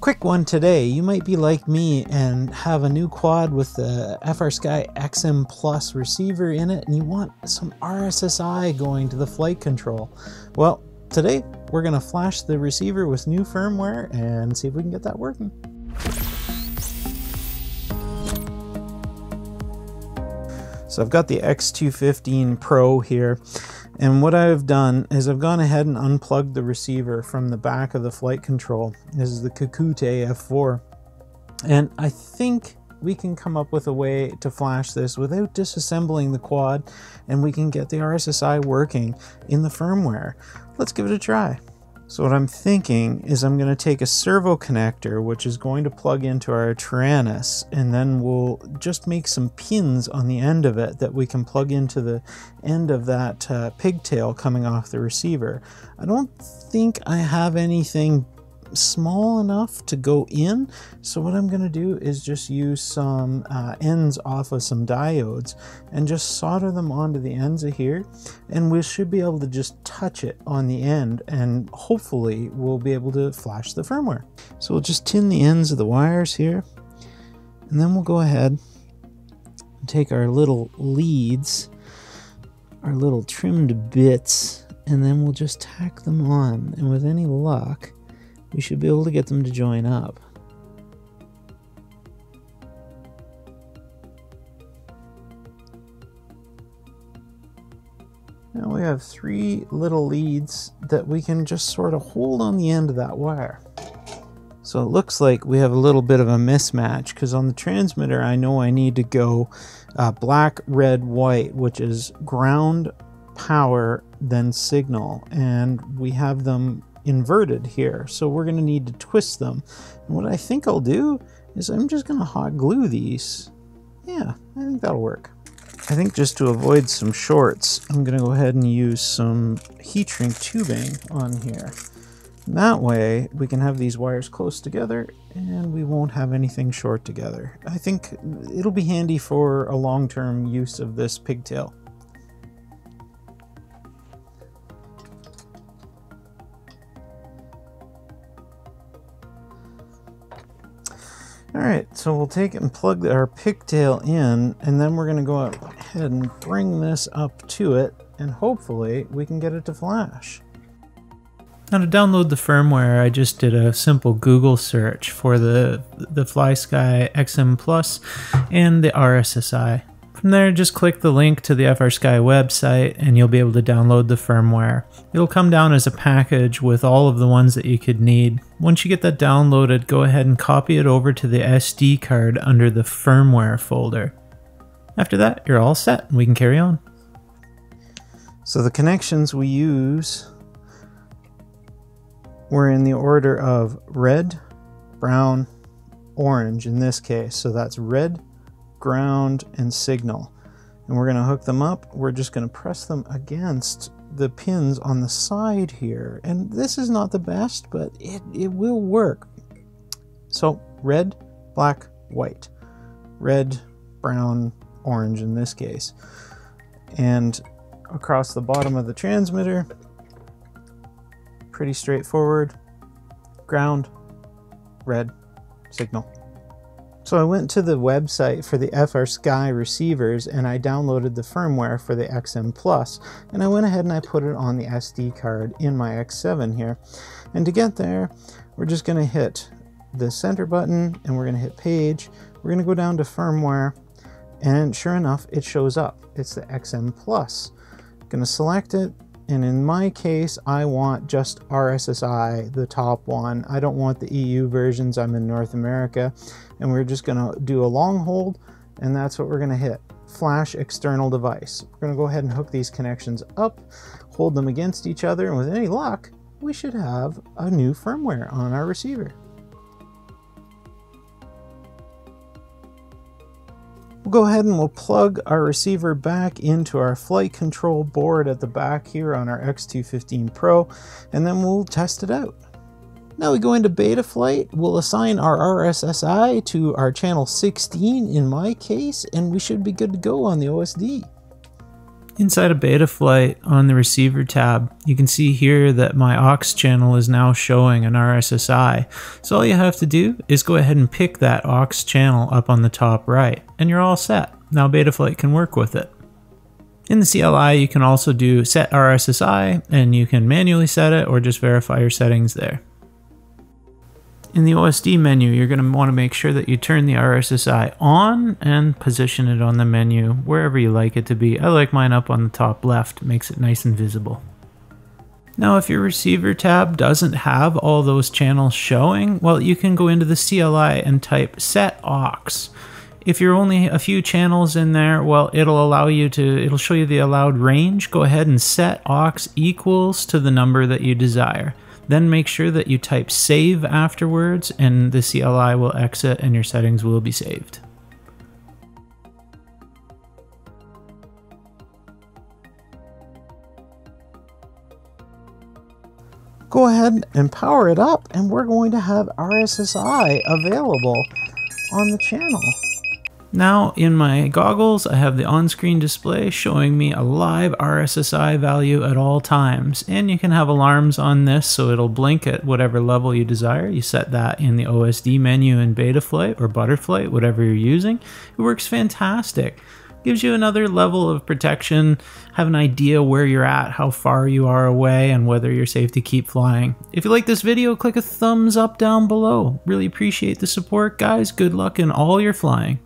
Quick one today. You might be like me and have a new quad with the FrSky XM Plus receiver in it, and you want some RSSI going to the flight control. Well, today we're going to flash the receiver with new firmware and see if we can get that working. So I've got the X215 Pro here and what I've done is I've gone ahead and unplugged the receiver from the back of the flight control. This is the Kakute F4. And I think we can come up with a way to flash this without disassembling the quad and we can get the RSSI working in the firmware. Let's give it a try. So what I'm thinking is I'm going to take a servo connector, which is going to plug into our Taranis, and then we'll just make some pins on the end of it that we can plug into the end of that uh, pigtail coming off the receiver. I don't think I have anything small enough to go in. So what I'm going to do is just use some uh, ends off of some diodes and just solder them onto the ends of here. And we should be able to just touch it on the end and hopefully we'll be able to flash the firmware. So we'll just tin the ends of the wires here. And then we'll go ahead and take our little leads, our little trimmed bits, and then we'll just tack them on. And with any luck, we should be able to get them to join up. Now we have three little leads that we can just sort of hold on the end of that wire. So it looks like we have a little bit of a mismatch because on the transmitter I know I need to go uh, black, red, white, which is ground, power, then signal. And we have them inverted here. So we're going to need to twist them. And what I think I'll do is I'm just going to hot glue these. Yeah, I think that'll work. I think just to avoid some shorts, I'm going to go ahead and use some heat shrink tubing on here. And that way we can have these wires close together and we won't have anything short together. I think it'll be handy for a long-term use of this pigtail. All right, so we'll take it and plug our pigtail in, and then we're going to go ahead and bring this up to it, and hopefully we can get it to flash. Now to download the firmware, I just did a simple Google search for the the FrSky XM Plus and the RSSI. From there, just click the link to the FrSky website and you'll be able to download the firmware. It'll come down as a package with all of the ones that you could need. Once you get that downloaded, go ahead and copy it over to the SD card under the firmware folder. After that, you're all set and we can carry on. So the connections we use were in the order of red, brown, orange in this case. So that's red, ground, and signal. And we're going to hook them up. We're just going to press them against the pins on the side here. And this is not the best, but it, it will work. So red, black, white. Red, brown, orange in this case. And across the bottom of the transmitter, pretty straightforward. Ground, red, signal. So I went to the website for the FrSky receivers and I downloaded the firmware for the XM Plus and I went ahead and I put it on the SD card in my X7 here. And to get there, we're just going to hit the center button and we're going to hit page. We're going to go down to firmware and sure enough, it shows up. It's the XM Plus. Going to select it and in my case, I want just RSSI, the top one. I don't want the EU versions. I'm in North America. And we're just going to do a long hold, and that's what we're going to hit. Flash external device. We're going to go ahead and hook these connections up, hold them against each other, and with any luck, we should have a new firmware on our receiver. We'll go ahead and we'll plug our receiver back into our flight control board at the back here on our X215 Pro, and then we'll test it out. Now we go into Betaflight, we'll assign our RSSI to our channel 16 in my case, and we should be good to go on the OSD. Inside of Betaflight on the receiver tab, you can see here that my aux channel is now showing an RSSI. So all you have to do is go ahead and pick that aux channel up on the top right, and you're all set. Now Betaflight can work with it. In the CLI, you can also do set RSSI, and you can manually set it or just verify your settings there. In the OSD menu, you're going to want to make sure that you turn the RSSI on and position it on the menu wherever you like it to be. I like mine up on the top left, makes it nice and visible. Now, if your receiver tab doesn't have all those channels showing, well, you can go into the CLI and type set aux. If you're only a few channels in there, well, it'll allow you to, it'll show you the allowed range. Go ahead and set aux equals to the number that you desire. Then make sure that you type save afterwards and the CLI will exit and your settings will be saved. Go ahead and power it up and we're going to have RSSI available on the channel. Now in my goggles, I have the on-screen display showing me a live RSSI value at all times. And you can have alarms on this so it'll blink at whatever level you desire. You set that in the OSD menu in Betaflight or Butterflight, whatever you're using. It works fantastic. Gives you another level of protection, have an idea where you're at, how far you are away, and whether you're safe to keep flying. If you like this video, click a thumbs up down below. Really appreciate the support, guys. Good luck in all your flying.